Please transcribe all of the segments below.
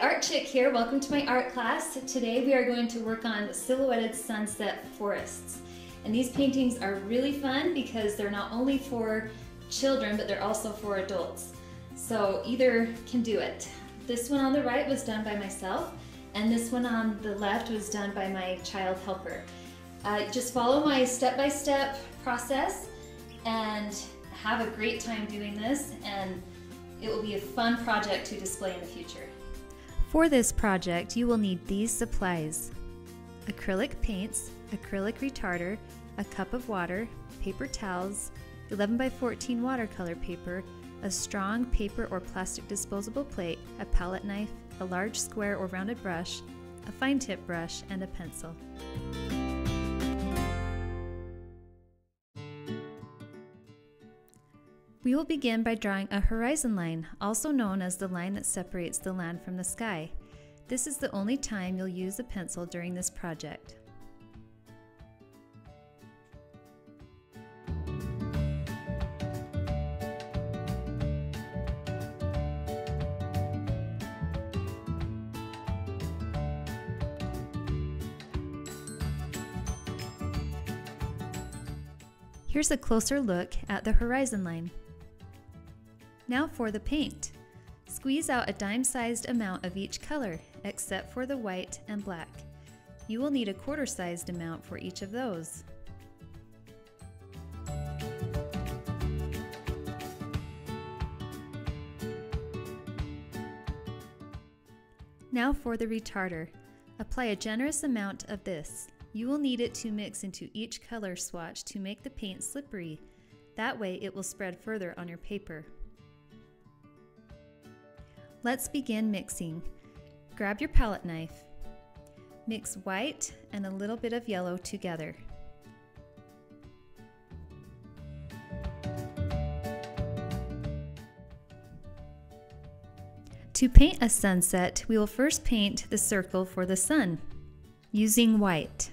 Art Chik here. Welcome to my art class. Today we are going to work on silhouetted sunset forests. And these paintings are really fun because they're not only for children, but they're also for adults. So either can do it. This one on the right was done by myself, and this one on the left was done by my child helper. Uh, just follow my step-by-step -step process and have a great time doing this, and it will be a fun project to display in the future. For this project, you will need these supplies. Acrylic paints, acrylic retarder, a cup of water, paper towels, 11 by 14 watercolor paper, a strong paper or plastic disposable plate, a palette knife, a large square or rounded brush, a fine tip brush, and a pencil. We will begin by drawing a horizon line, also known as the line that separates the land from the sky. This is the only time you'll use a pencil during this project. Here's a closer look at the horizon line. Now for the paint. Squeeze out a dime-sized amount of each color, except for the white and black. You will need a quarter-sized amount for each of those. Now for the retarder. Apply a generous amount of this. You will need it to mix into each color swatch to make the paint slippery. That way it will spread further on your paper. Let's begin mixing. Grab your palette knife. Mix white and a little bit of yellow together. To paint a sunset, we will first paint the circle for the sun using white.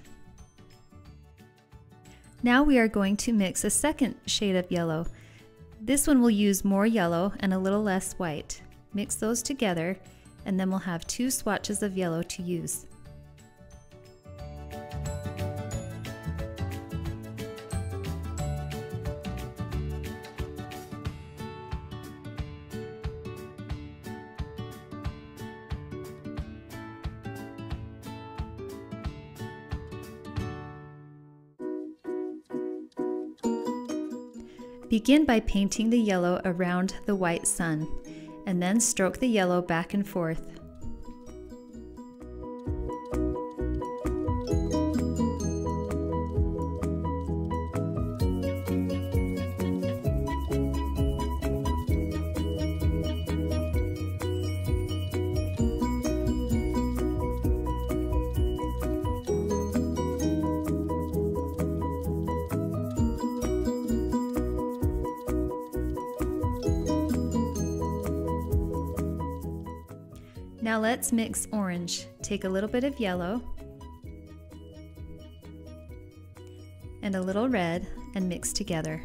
Now we are going to mix a second shade of yellow. This one will use more yellow and a little less white. Mix those together and then we'll have two swatches of yellow to use. Begin by painting the yellow around the white sun and then stroke the yellow back and forth. Now let's mix orange. Take a little bit of yellow and a little red and mix together.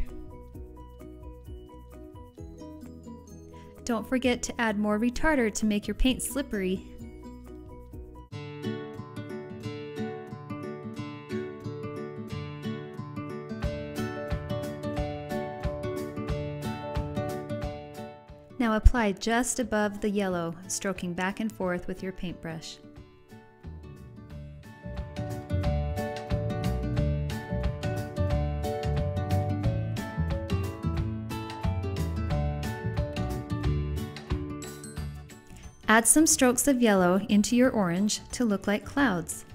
Don't forget to add more retarder to make your paint slippery. Apply just above the yellow, stroking back and forth with your paintbrush. Add some strokes of yellow into your orange to look like clouds.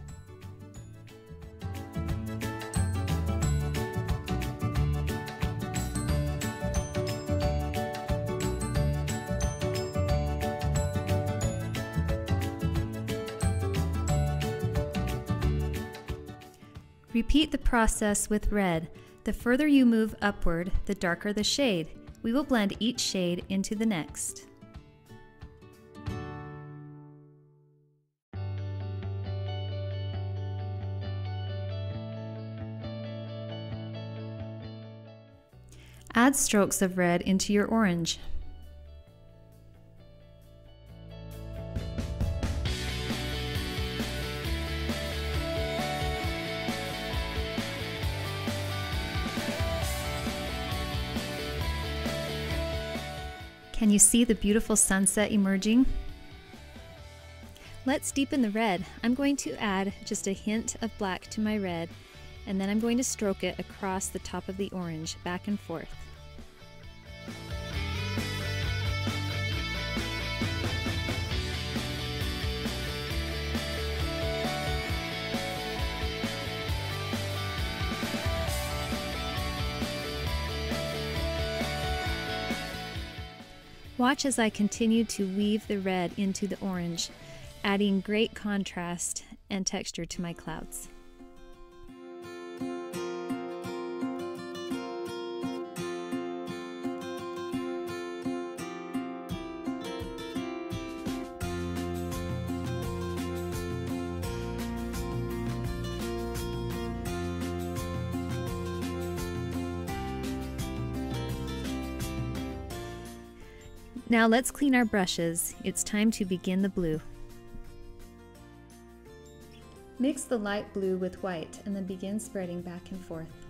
Repeat the process with red. The further you move upward, the darker the shade. We will blend each shade into the next. Add strokes of red into your orange. You see the beautiful sunset emerging? Let's deepen the red. I'm going to add just a hint of black to my red, and then I'm going to stroke it across the top of the orange, back and forth. Watch as I continue to weave the red into the orange, adding great contrast and texture to my clouds. Now let's clean our brushes. It's time to begin the blue. Mix the light blue with white and then begin spreading back and forth.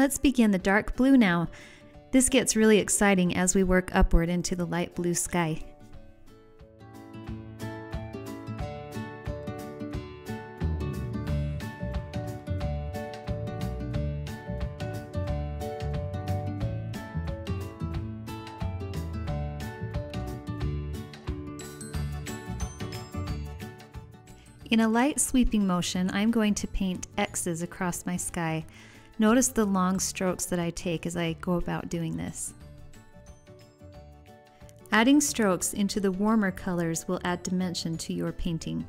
Let's begin the dark blue now. This gets really exciting as we work upward into the light blue sky. In a light sweeping motion, I'm going to paint X's across my sky. Notice the long strokes that I take as I go about doing this. Adding strokes into the warmer colors will add dimension to your painting.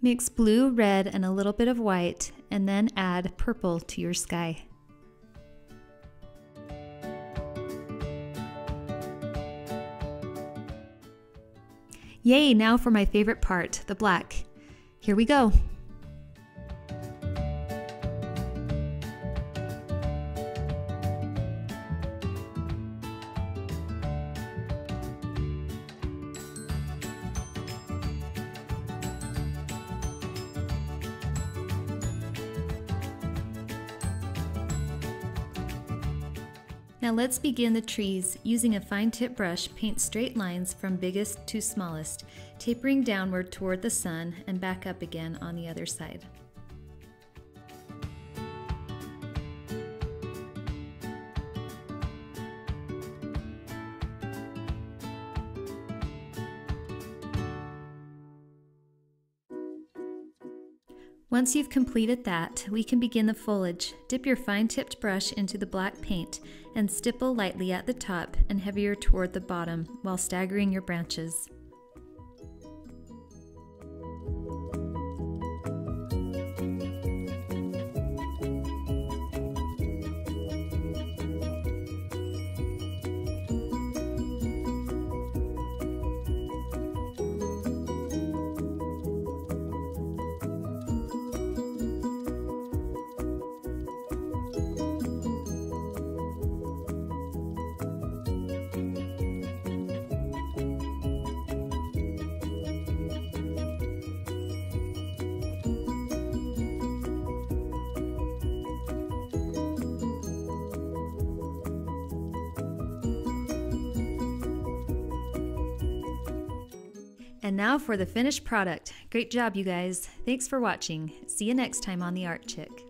Mix blue, red, and a little bit of white, and then add purple to your sky. Yay, now for my favorite part, the black. Here we go. Now let's begin the trees. Using a fine tip brush, paint straight lines from biggest to smallest, tapering downward toward the sun and back up again on the other side. Once you've completed that, we can begin the foliage. Dip your fine-tipped brush into the black paint and stipple lightly at the top and heavier toward the bottom while staggering your branches. And now for the finished product. Great job, you guys. Thanks for watching. See you next time on The Art Chik.